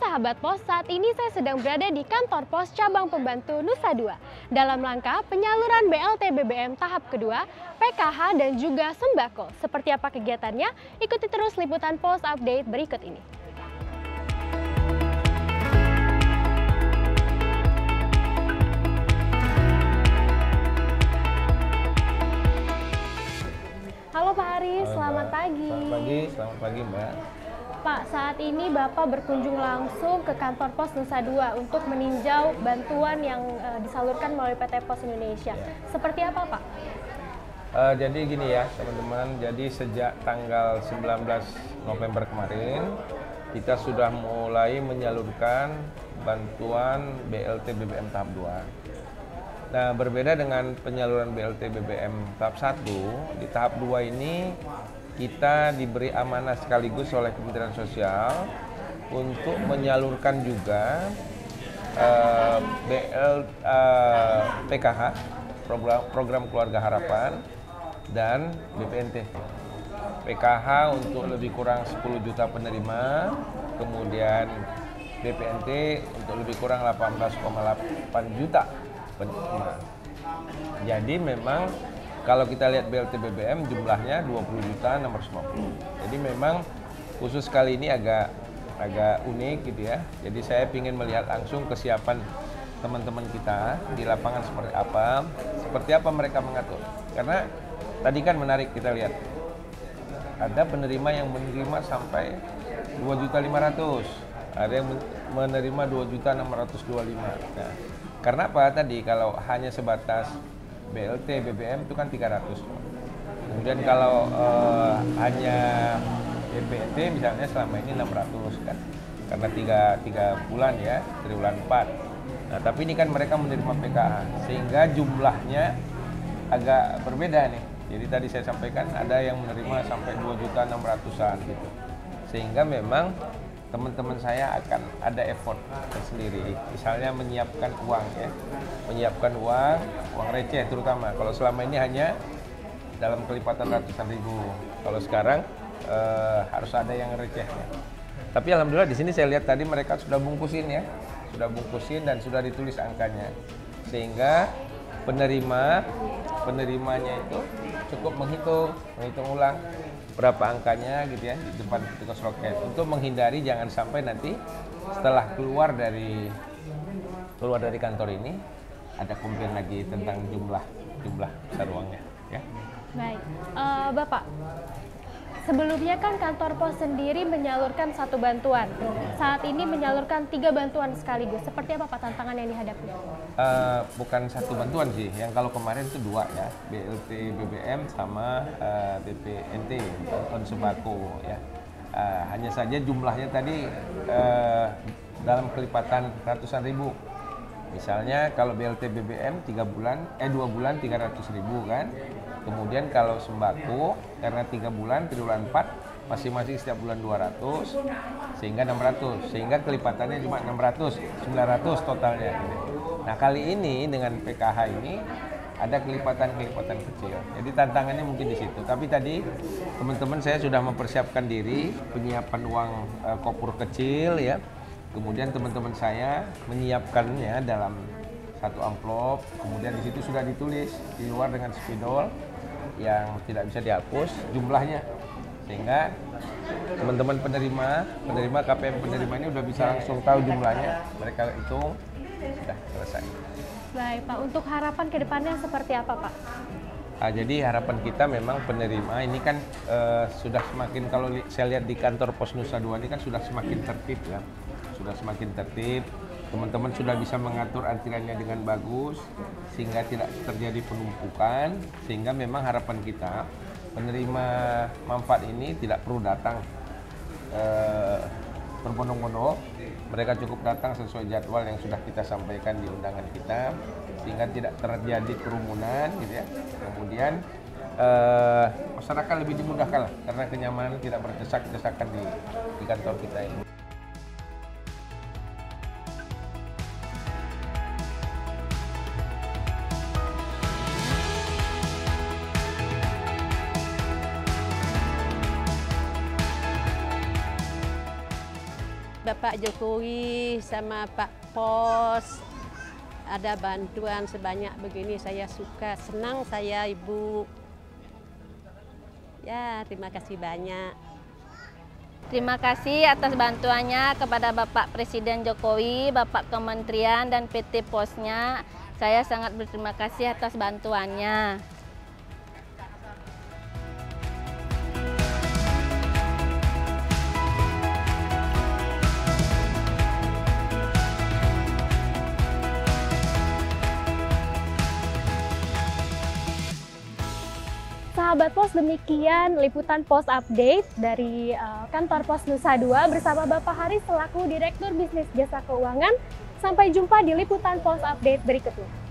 sahabat pos, saat ini saya sedang berada di kantor pos cabang pembantu Nusa Dua dalam rangka penyaluran BLT BBM tahap kedua, PKH dan juga sembako. Seperti apa kegiatannya? Ikuti terus liputan pos update berikut ini. Halo Pak Halo, selamat Mbak. pagi. Selamat pagi, selamat pagi Mbak. Pak, saat ini Bapak berkunjung langsung ke kantor pos Nusa Dua untuk meninjau bantuan yang eh, disalurkan melalui PT Pos Indonesia. Ya. Seperti apa Pak? Eh, jadi gini ya teman-teman, jadi sejak tanggal 19 November kemarin kita sudah mulai menyalurkan bantuan BLT BBM tahap 2. Nah, berbeda dengan penyaluran BLT BBM tahap 1, di tahap 2 ini kita diberi amanah sekaligus oleh Kementerian Sosial untuk menyalurkan juga eh, BL eh, PKH program program keluarga harapan dan BPNT. PKH untuk lebih kurang 10 juta penerima, kemudian BPNT untuk lebih kurang 18,8 juta penerima. Jadi memang kalau kita lihat BLT BBM jumlahnya 20 juta 650. Jadi memang khusus kali ini agak agak unik gitu ya. Jadi saya ingin melihat langsung kesiapan teman-teman kita di lapangan seperti apa, seperti apa mereka mengatur. Karena tadi kan menarik kita lihat ada penerima yang menerima sampai 2 juta 500 ada yang men- menerima 2 juta 625 nah, karena apa tadi kalau hanya sebatas BLT BBM itu kan 300 kemudian kalau eh, hanya BPNT misalnya selama ini 600 kan karena tiga, tiga bulan ya triwulan 4 nah tapi ini kan mereka menerima PKH sehingga jumlahnya agak berbeda nih. Jadi tadi saya sampaikan ada yang menerima sampai 2 juta 600-an gitu. Sehingga memang teman-teman saya akan ada effort sendiri. Misalnya menyiapkan uang ya. Menyiapkan uang, uang receh terutama. Kalau selama ini hanya dalam kelipatan ratusan ribu. Kalau sekarang eh, harus ada yang recehnya. Tapi alhamdulillah di sini saya lihat tadi mereka sudah bungkusin ya. Sudah bungkusin dan sudah ditulis angkanya. Sehingga penerima penerimanya itu cukup menghitung menghitung ulang berapa angkanya gitu ya di depan petugas loket untuk menghindari jangan sampai nanti setelah keluar dari keluar dari kantor ini ada komplain lagi tentang jumlah jumlah besar uangnya ya Baik, Eh, Bapak. Sebelumnya kan kantor pos sendiri menyalurkan satu bantuan. Saat ini menyalurkan tiga bantuan sekaligus. Seperti apa Pak tantangan yang dihadapi? Eh, bukan satu bantuan sih yang kalau kemarin itu dua ya BLT BBM sama eh, BPNT bantuan sembako ya Eh, hanya saja jumlahnya tadi eh, dalam kelipatan ratusan ribu misalnya kalau BLT BBM tiga bulan eh dua bulan 300 ribu kan kemudian kalau sembako karena tiga bulan triwulan 4 masing-masing setiap bulan 200 sehingga 600 sehingga kelipatannya cuma 600 900 totalnya nah kali ini dengan PKH ini ada kelipatan-kelipatan kecil. Jadi tantangannya mungkin di situ. Tapi tadi teman-teman saya sudah mempersiapkan diri penyiapan uang eh, kopur kecil ya. Kemudian teman-teman saya menyiapkannya dalam satu amplop. Kemudian di situ sudah ditulis di luar dengan spidol yang tidak bisa dihapus jumlahnya. Sehingga teman-teman penerima, penerima KPM penerima ini udah bisa langsung tahu jumlahnya. Mereka hitung sudah selesai. Baik Pak, untuk harapan ke depannya seperti apa Pak? Ah, jadi harapan kita memang penerima ini kan eh, sudah semakin kalau li- saya lihat di kantor Pos Nusa Dua ini kan sudah semakin tertib ya, sudah semakin tertib. Teman-teman sudah bisa mengatur antriannya dengan bagus sehingga tidak terjadi penumpukan sehingga memang harapan kita penerima manfaat ini tidak perlu datang eh, berbondong-bondong. Mereka cukup datang sesuai jadwal yang sudah kita sampaikan di undangan kita, sehingga tidak terjadi kerumunan, gitu ya. Kemudian eh, masyarakat lebih dimudahkan lah, karena kenyamanan tidak berdesak-desakan di, di kantor kita ini. Bapak Jokowi sama Pak Pos ada bantuan sebanyak begini saya suka senang saya Ibu ya terima kasih banyak Terima kasih atas bantuannya kepada Bapak Presiden Jokowi, Bapak Kementerian dan PT Posnya. Saya sangat berterima kasih atas bantuannya. Sahabat Pos, demikian liputan Pos Update dari uh, kantor Pos Nusa Dua bersama Bapak Haris selaku Direktur Bisnis Jasa Keuangan. Sampai jumpa di liputan Pos Update berikutnya.